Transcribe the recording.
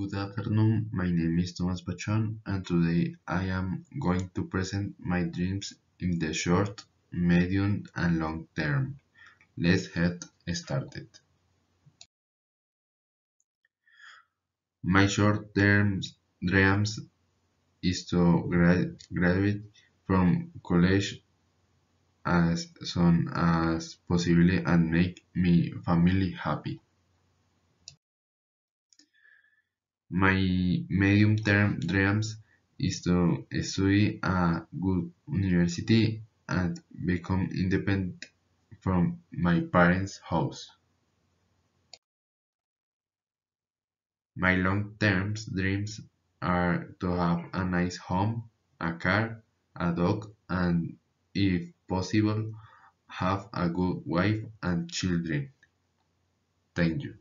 Good afternoon, my name is Thomas Pachón and today I am going to present my dreams in the short, medium and long term. Let's get started. My short-term dreams is to graduate from college as soon as possible and make my family happy. My medium-term dreams is to study a good university and become independent from my parents' house. My long-term dreams are to have a nice home, a car, a dog, and, if possible, have a good wife and children. Thank you.